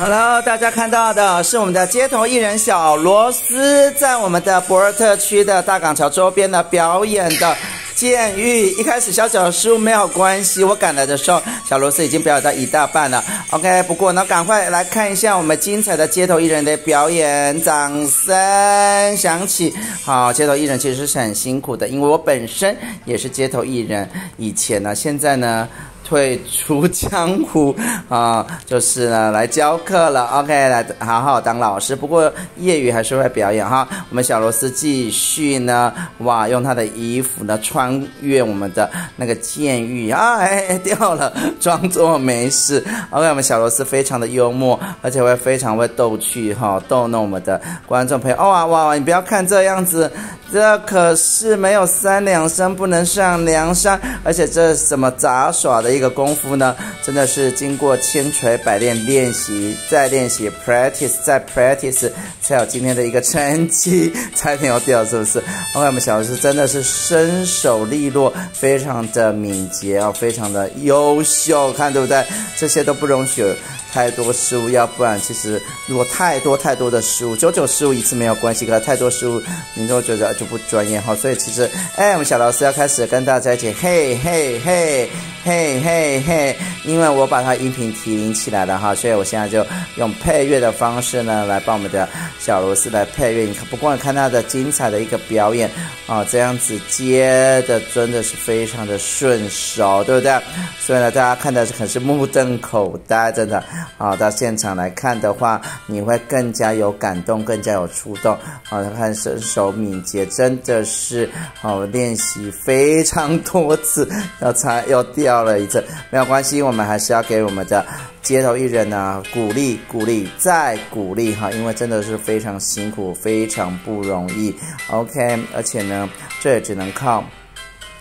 Hello，大家看到的是我们的街头艺人小罗斯在我们的博尔特区的大港桥周边的表演的监狱。一开始小小的失误没有关系，我赶来的时候，小罗斯已经表演到一大半了。OK，不过呢，赶快来看一下我们精彩的街头艺人的表演，掌声响起。好，街头艺人其实是很辛苦的，因为我本身也是街头艺人，以前呢，现在呢。退出江湖啊，就是呢来教课了。OK，来好好当老师。不过业余还是会表演哈。我们小螺丝继续呢，哇，用他的衣服呢穿越我们的那个监狱啊，哎掉了，装作没事。OK，我们小螺丝非常的幽默，而且会非常会逗趣哈，逗弄我们的观众朋友。哇哇哇，你不要看这样子，这可是没有三两声不能上梁山，而且这什么杂耍的？一个功夫呢，真的是经过千锤百炼练习，再练习，practice 再 practice，才有今天的一个成绩，才有掉，是不是？OK，我们小老师真的是身手利落，非常的敏捷啊，非常的优秀，看对不对？这些都不容许。太多失误，要不然其实如果太多太多的失误，九九失误一次没有关系，可太多失误，民众觉得就不专业哈。所以其实，哎，我们小老师要开始跟大家一起，嘿嘿嘿嘿嘿嘿，因为我把它音频提领起来了哈，所以我现在就用配乐的方式呢，来帮我们的小螺丝来配乐。你看，不光看他的精彩的一个表演啊，这样子接的真的是非常的顺手，对不对？所以呢，大家看的可是目瞪口呆，真的。啊，到现场来看的话，你会更加有感动，更加有触动。啊，看身手敏捷，真的是哦，练习非常多次，要才又掉了一次，没有关系，我们还是要给我们的街头艺人呢鼓励，鼓励再鼓励哈，因为真的是非常辛苦，非常不容易。OK，而且呢，这也只能靠。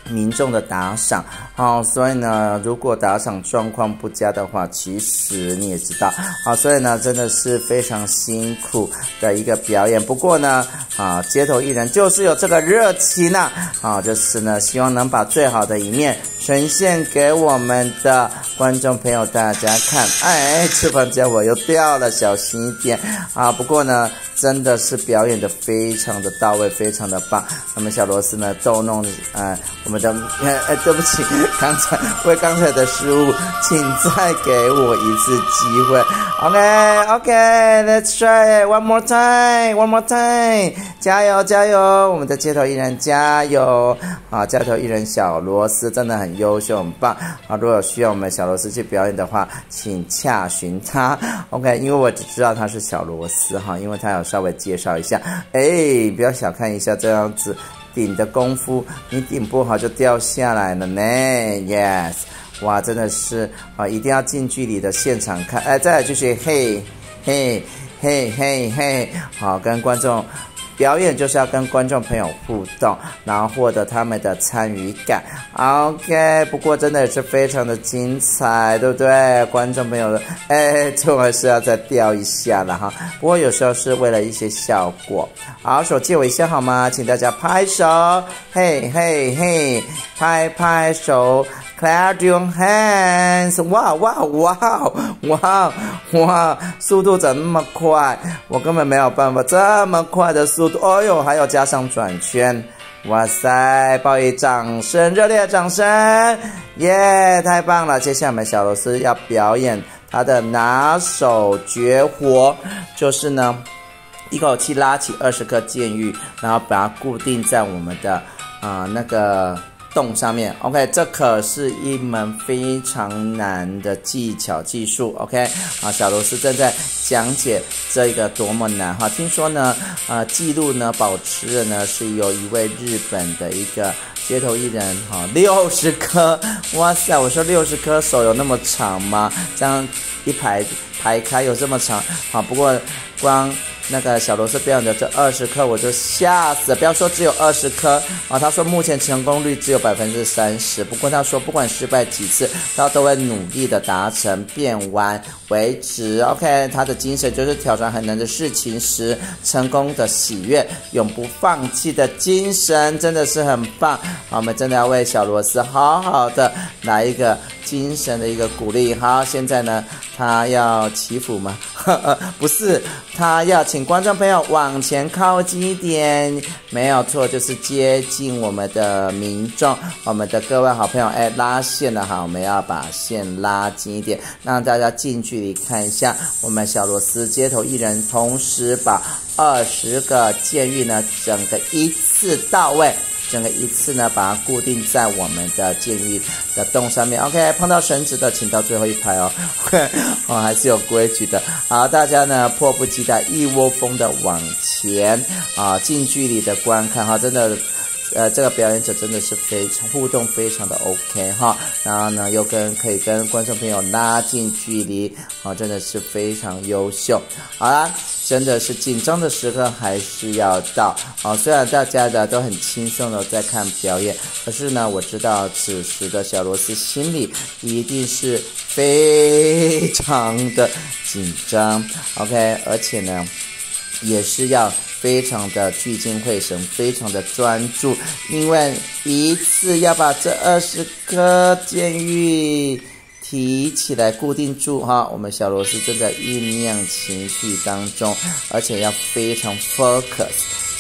民众的打赏，好，所以呢，如果打赏状况不佳的话，其实你也知道，好，所以呢，真的是非常辛苦的一个表演。不过呢，啊，街头艺人就是有这个热情呐，啊，就是呢，希望能把最好的一面呈现给我们的观众朋友大家看。哎，翅膀结我又掉了，小心一点啊。不过呢。真的是表演的非常的到位，非常的棒。那么小螺丝呢逗弄呃我们的哎对不起，刚才为刚才的失误，请再给我一次机会。OK OK，Let's try one more time，one more time，加油加油！我们的街头艺人加油啊！街头艺人小螺丝真的很优秀，很棒啊！如果需要我们小螺丝去表演的话，请洽询他。OK，因为我只知道他是小螺丝哈，因为他有。稍微介绍一下，哎，不要小看一下这样子顶的功夫，你顶不好就掉下来了呢。Yes，哇，真的是啊，一定要近距离的现场看。哎，再来就是嘿，嘿，嘿，嘿，嘿，好，跟观众。表演就是要跟观众朋友互动，然后获得他们的参与感。OK，不过真的也是非常的精彩，对不对？观众朋友，哎，这还是要再调一下了哈。不过有时候是为了一些效果。好，手借我一下好吗？请大家拍手，嘿嘿嘿，拍拍手。Clap your hands！哇哇哇哇 哇！速度怎么那么快？我根本没有办法这么快的速度。哦呦，还要加上转圈！哇塞！报以掌声，热烈的掌声！耶，太棒了！接下来我们小螺丝要表演他的拿手绝活，就是呢，一口气拉起二十颗剑玉，然后把它固定在我们的啊那个。洞上面，OK，这可是一门非常难的技巧技术，OK，啊，小螺丝正在讲解这个多么难哈。听说呢，呃，记录呢保持的呢是有一位日本的一个街头艺人哈，六十颗，哇塞，我说六十颗手有那么长吗？这样一排排开有这么长？好，不过光。那个小螺丝表演的这二十颗，我就吓死了。不要说只有二十颗啊，他说目前成功率只有百分之三十。不过他说不管失败几次，他都会努力的达成变完为止。OK，他的精神就是挑战很难的事情时成功的喜悦，永不放弃的精神，真的是很棒。我们真的要为小螺丝好好的来一个精神的一个鼓励。好，现在呢。他要祈福吗？不是，他要请观众朋友往前靠近一点，没有错，就是接近我们的民众，我们的各位好朋友，哎，拉线了哈，我们要把线拉近一点，让大家近距离看一下我们小螺丝街头艺人，同时把二十个监狱呢，整个一次到位。整个一次呢，把它固定在我们的监狱的洞上面。OK，碰到绳子的，请到最后一排哦。哦，还是有规矩的。好，大家呢迫不及待，一窝蜂的往前啊，近距离的观看哈，真的。呃，这个表演者真的是非常互动，非常的 OK 哈，然后呢，又跟可以跟观众朋友拉近距离，啊，真的是非常优秀。好啦，真的是紧张的时刻还是要到啊。虽然大家的都很轻松的在看表演，可是呢，我知道此时的小螺丝心里一定是非常的紧张。OK，而且呢，也是要。非常的聚精会神，非常的专注，因为一次要把这二十颗监狱提起来固定住哈。我们小螺丝正在酝酿情绪当中，而且要非常 focus，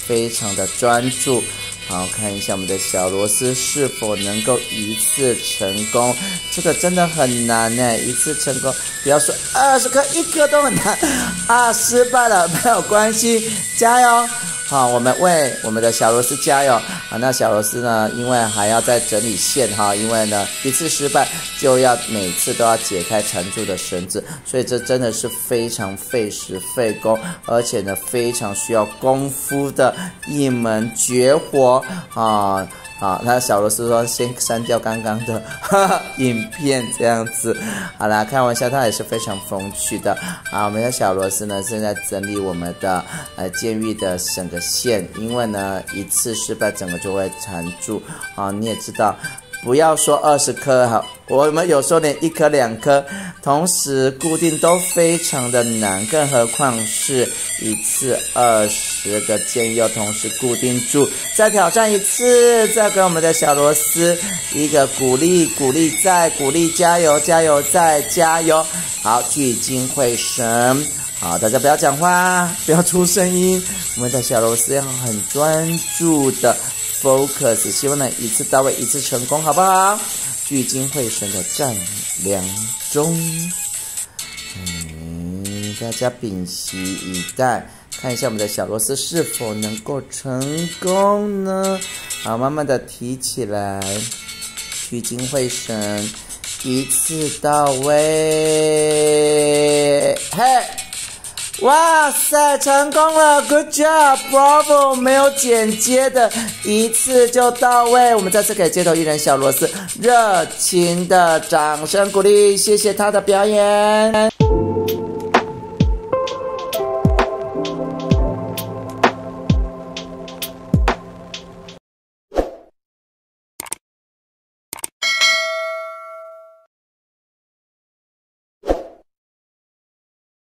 非常的专注。好，看一下我们的小螺丝是否能够一次成功，这个真的很难呢。一次成功，不要说二十颗，一颗都很难啊！失败了没有关系，加油。好，我们为我们的小螺丝加油啊！那小螺丝呢？因为还要再整理线哈，因为呢一次失败就要每次都要解开缠住的绳子，所以这真的是非常费时费工，而且呢非常需要功夫的一门绝活啊！啊，那小螺丝说先删掉刚刚的哈哈影片，这样子。好啦，开玩笑，他也是非常风趣的。啊，我们的小螺丝呢，现在整理我们的呃监狱的整个线，因为呢一次失败，整个就会缠住。啊，你也知道。不要说二十颗好，我们有时候连一颗两颗同时固定都非常的难，更何况是一次二十个键要同时固定住。再挑战一次，再给我们的小螺丝一个鼓励，鼓励再鼓励，加油加油再加油！好，聚精会神，好，大家不要讲话，不要出声音，我们的小螺丝要很专注的。Focus，希望呢一次到位，一次成功，好不好？聚精会神的站两中，嗯，大家屏息以待，看一下我们的小螺丝是否能够成功呢？好，慢慢的提起来，聚精会神，一次到位，哇塞，成功了，Good job，Bravo！没有剪接的，一次就到位。我们再次给街头艺人小螺丝热情的掌声鼓励，谢谢他的表演。